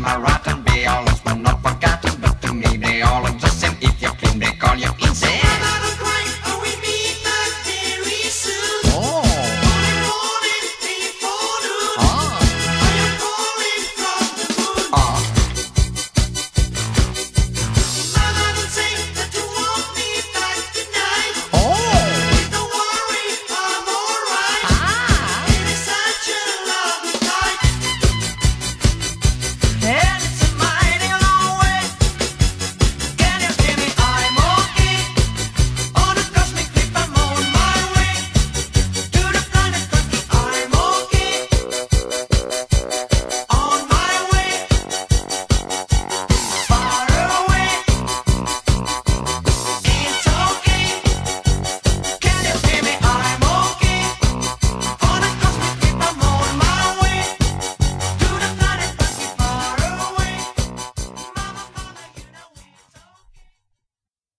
My rock and be all